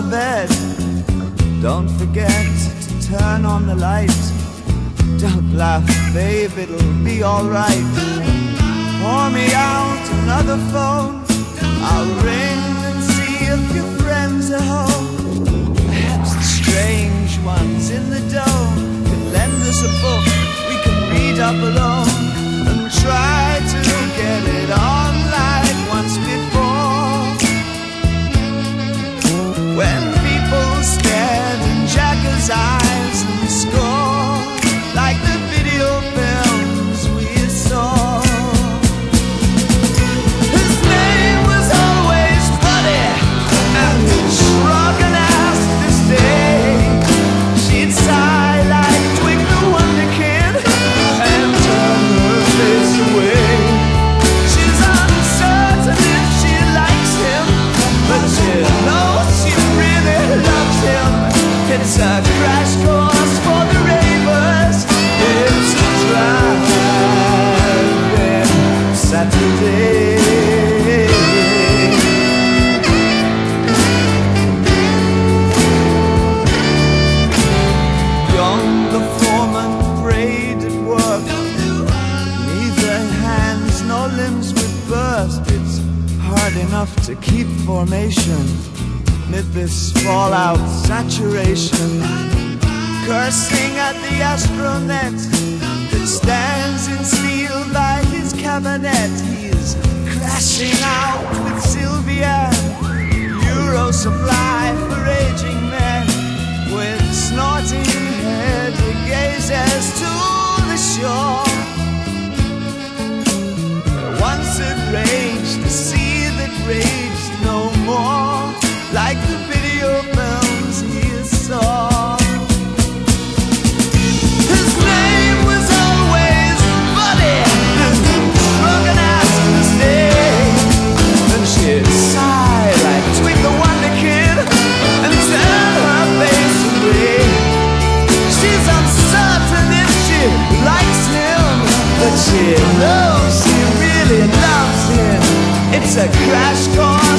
to bed, don't forget to turn on the light. Don't laugh, babe, it'll be alright. Pour me out another phone. I'll ring and see if your friends are home. Perhaps the strange ones in the dome can lend us a book we can read up alone enough to keep formation amid this fallout saturation. Cursing at the Astronette that stands in steel by his cabinet. He's crashing out with Sylvian. Euro supply for aging she knows she really loves him. It's a crash course